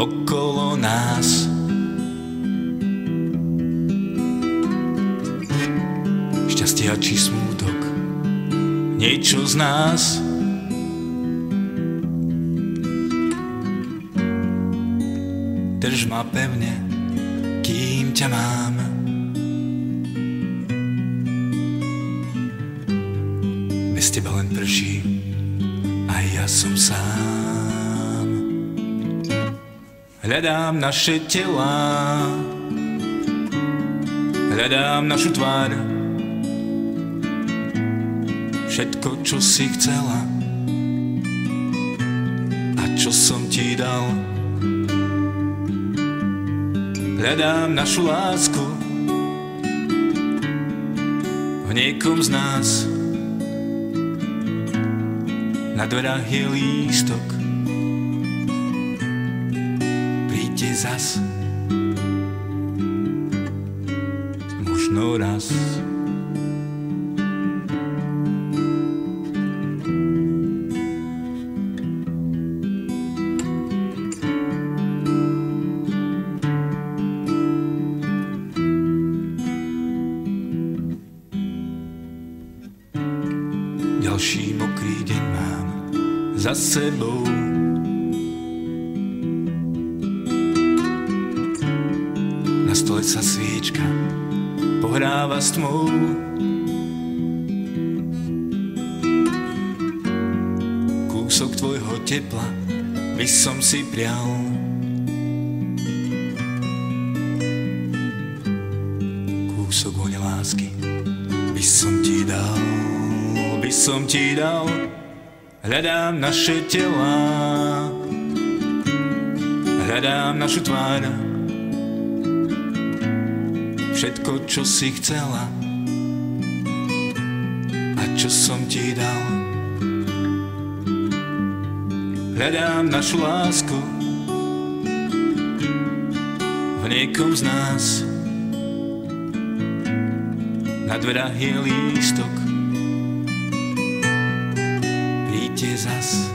okolo nás. Šťastia či smútok, niečo z nás. Drž ma pevne, kým ťa mám. Bez teba len prší, a ja som sám. Hľadám naše tela, hľadám našu tvár. Všetko, čo si chcela a čo som ti dal. Hľadám našu lásku v niekom z nás. Na dverách je lístok Príďte zas Možno raz Ďalší mokrý deň mám za sebou. Na stole sa sviečka pohráva s tmou. Kúsok tvojho tepla by som si prial. Kúsok vône lásky by som ti dal, by som ti dal. Hľadám naše tela, hľadám našu tvár. Všetko, čo si chcela a čo som ti dal. Hľadám našu lásku v niekom z nás. Na dverách je lístok, príďte zas.